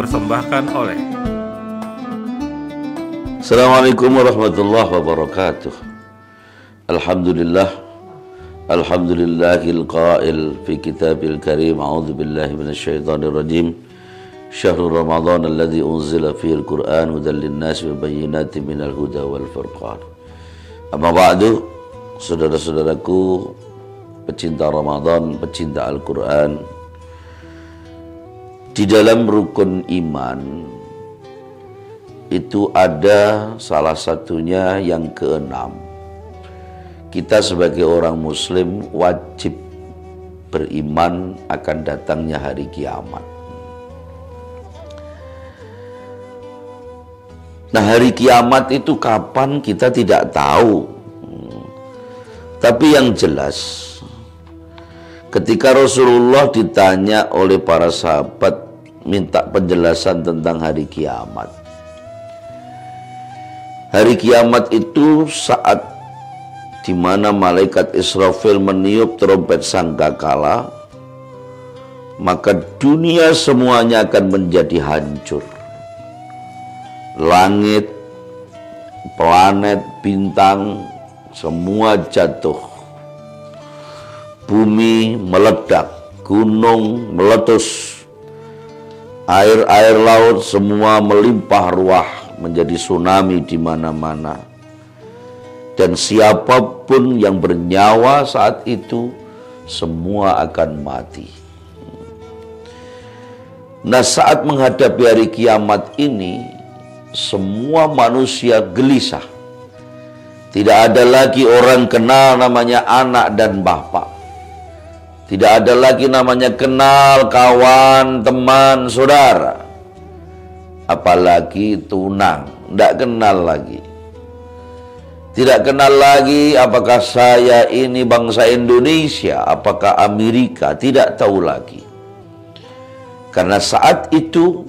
dipersembahkan oleh. Assalamualaikum warahmatullahi wabarakatuh. Alhamdulillah Alhamdulillahil qail fi kitabil karim. A'udhu billahi minasyaitanir rajim. Syahrul Ramadan alladhi unzila fihi al-Qur'an hudan lin-nas wa bayyinatin minal huda wal furqan. Amma saudara-saudaraku pecinta Ramadan, pecinta Al-Qur'an di dalam rukun iman itu ada salah satunya yang keenam. Kita sebagai orang muslim wajib beriman akan datangnya hari kiamat. Nah hari kiamat itu kapan kita tidak tahu. Tapi yang jelas Ketika Rasulullah ditanya oleh para sahabat minta penjelasan tentang hari kiamat. Hari kiamat itu saat di mana malaikat Israfil meniup trompet sangkakala, maka dunia semuanya akan menjadi hancur. Langit, planet, bintang, semua jatuh bumi meledak, gunung meletus, air-air laut semua melimpah ruah menjadi tsunami di mana-mana. Dan siapa pun yang bernyawa saat itu semua akan mati. Nah, saat menghadapi hari kiamat ini, semua manusia gelisah. Tidak ada lagi orang kenal namanya anak dan bapak. Tidak ada lagi namanya kenal, kawan, teman, saudara. Apalagi tunang, tidak kenal lagi. Tidak kenal lagi apakah saya ini bangsa Indonesia, apakah Amerika, tidak tahu lagi. Karena saat itu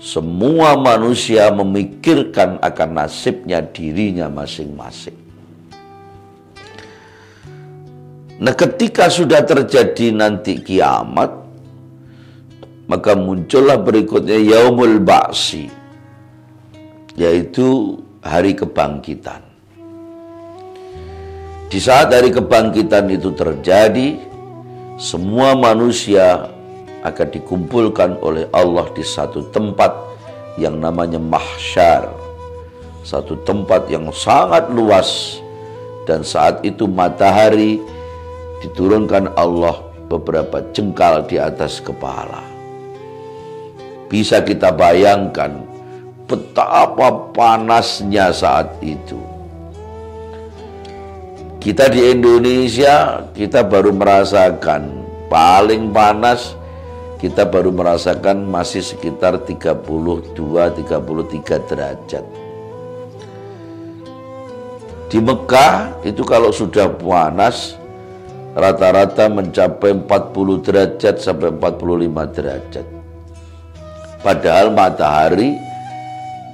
semua manusia memikirkan akan nasibnya dirinya masing-masing. Nah ketika sudah terjadi nanti kiamat Maka muncullah berikutnya Yaumul Ba'si Yaitu hari kebangkitan. Di saat hari kebangkitan itu terjadi Semua manusia akan dikumpulkan oleh Allah di satu tempat yang namanya mahsyar Satu tempat yang sangat luas Dan saat itu matahari diturunkan Allah beberapa jengkal di atas kepala. Bisa kita bayangkan betapa panasnya saat itu. Kita di Indonesia, kita baru merasakan paling panas kita baru merasakan masih sekitar 32 33 derajat. Di Mekah itu kalau sudah panas rata-rata mencapai 40 derajat sampai 45 derajat. Padahal matahari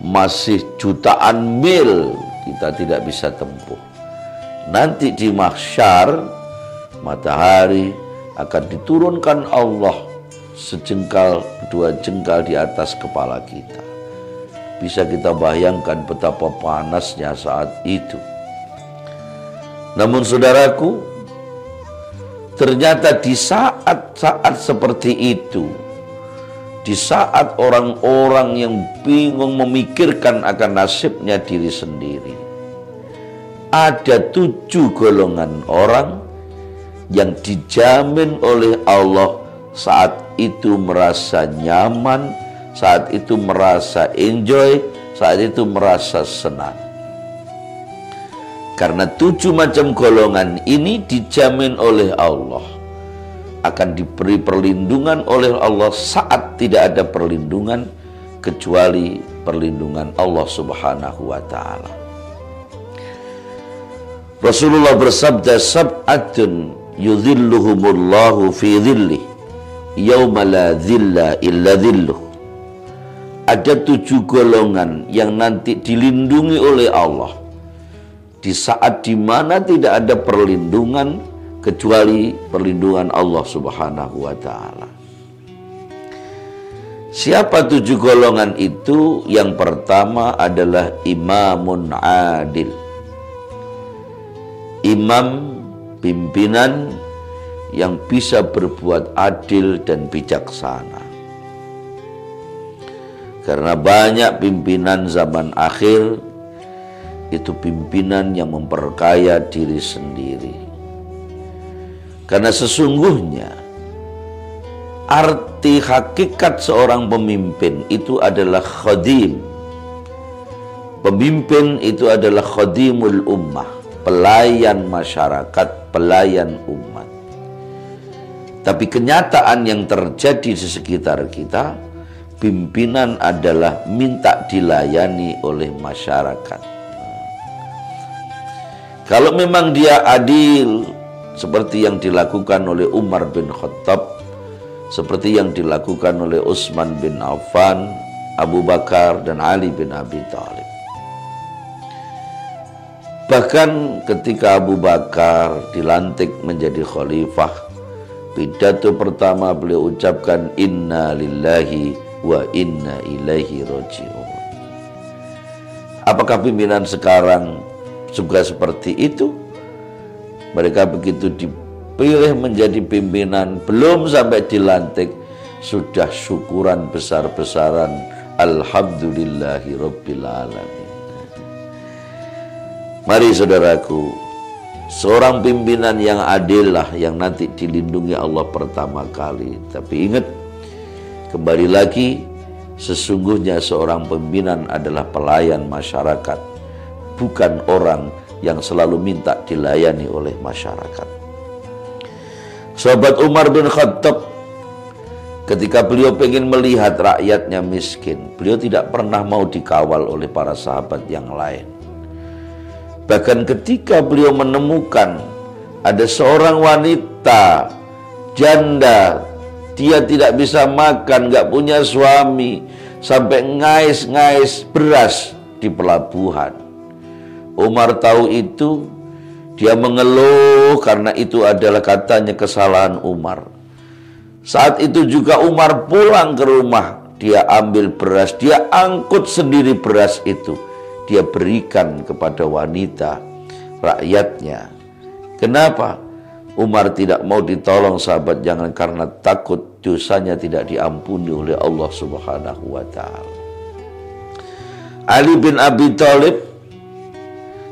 masih jutaan mil kita tidak bisa tempuh. Nanti di mahsyar matahari akan diturunkan Allah sejengkal dua jengkal di atas kepala kita. Bisa kita bayangkan betapa panasnya saat itu. Namun saudaraku, Ternyata di saat-saat seperti itu, di saat orang-orang yang bingung memikirkan akan nasibnya diri sendiri, ada tujuh golongan orang yang dijamin oleh Allah saat itu merasa nyaman, saat itu merasa enjoy, saat itu merasa senang. Karena tujuh macam golongan ini dijamin oleh Allah akan diberi perlindungan oleh Allah saat tidak ada perlindungan kecuali perlindungan Allah Subhanahu wa taala. Rasulullah bersabda sab'atun yudhilluhumullahu fi dhillih yauma la dhilla illa dhilluh. Ada tujuh golongan yang nanti dilindungi oleh Allah di saat di mana tidak ada perlindungan kecuali perlindungan Allah Subhanahu wa taala. Siapa tujuh golongan itu? Yang pertama adalah imamun adil. Imam pimpinan yang bisa berbuat adil dan bijaksana. Karena banyak pimpinan zaman akhir itu pimpinan yang memperkaya diri sendiri. Karena sesungguhnya Arti hakikat seorang pemimpin itu adalah khadim. Pemimpin itu adalah khadimul ummah, pelayan masyarakat, pelayan umat. Tapi kenyataan yang terjadi di sekitar kita, pimpinan adalah minta dilayani oleh masyarakat. Kalau memang dia adil, seperti yang dilakukan oleh Umar bin Khattab, seperti yang dilakukan oleh Utsman bin Affan, Abu Bakar dan Ali bin Abi Thalib. Bahkan ketika Abu Bakar dilantik menjadi khalifah, pidato pertama beliau ucapkan inna lillahi wa inna ilaihi roji'un. Apakah pimpinan sekarang juga seperti itu? Mereka begitu di pilih menjadi pimpinan belum sampai dilantik sudah syukuran besar-besaran. Alhamdulillahi rabbil alamin. Mari saudaraku seorang pimpinan yang adil lah yang nanti dilindungi Allah pertama kali. Tapi ingat kembali lagi sesungguhnya seorang pimpinan adalah pelayan masyarakat bukan orang yang selalu minta dilayani oleh masyarakat Sahabat Umar bin Khattab ketika beliau ingin melihat rakyatnya miskin, beliau tidak pernah mau dikawal oleh para sahabat yang lain. Bahkan ketika beliau menemukan ada seorang wanita janda, dia tidak bisa makan, nggak punya suami, sampai ngais-ngais beras di pelabuhan. Umar tahu itu, dia mengeluh karena itu adalah katanya kesalahan Umar. Saat itu juga Umar pulang ke rumah. Dia ambil beras, dia angkut sendiri beras itu. Dia berikan kepada wanita rakyatnya. Kenapa? Umar tidak mau ditolong sahabat jangan karena takut dosanya tidak diampuni oleh Allah Subhanahu wa taala. Ali bin Abi Thalib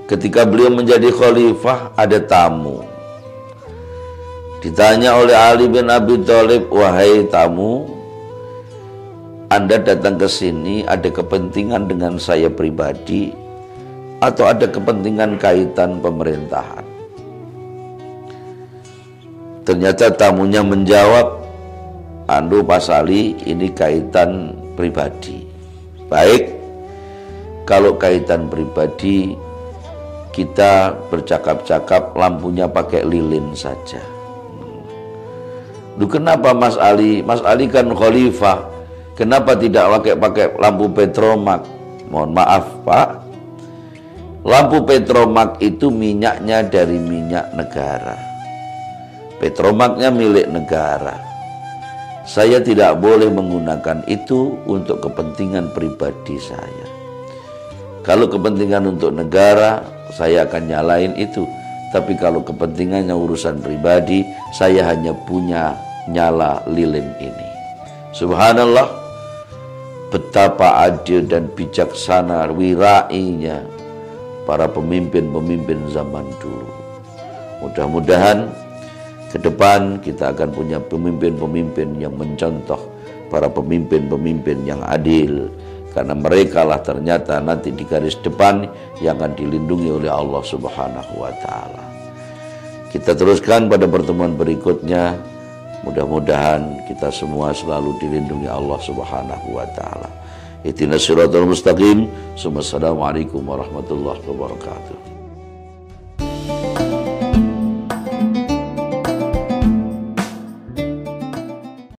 ketika beliau menjadi khalifah ada tamu. Ditanya oleh Ali bin Abi Thalib, "Wahai tamu, Anda datang ke sini ada kepentingan dengan saya pribadi atau ada kepentingan kaitan pemerintahan?" Ternyata tamunya menjawab, "Anu Pak Ali, ini kaitan pribadi." Baik, kalau kaitan pribadi kita bercakap-cakap lampunya pakai lilin saja. Lu kenapa Mas Ali? Mas Ali kan khalifah. Kenapa tidak pakai pakai lampu petromak? Mohon maaf, Pak. Lampu petromak itu minyaknya dari minyak negara. Petromaknya milik negara. Saya tidak boleh menggunakan itu untuk kepentingan pribadi saya. Kalau kepentingan untuk negara, saya akan nyalain itu. Tapi kalau kepentingannya urusan pribadi, saya hanya punya nyala lilin ini. Subhanallah, betapa adil dan bijaksana wirainya para pemimpin-pemimpin zaman dulu. Mudah-mudahan ke depan kita akan punya pemimpin-pemimpin yang mencontoh para pemimpin-pemimpin yang adil, karena mereka lah ternyata nanti di garis depan yang akan dilindungi oleh Allah Subhanahu wa taala. Kita teruskan pada pertemuan berikutnya. Mudah-mudahan kita semua selalu dilindungi Allah Subhanahu wa taala. Ihdinas siratal mustaqim. Assalamualaikum warahmatullahi wabarakatuh.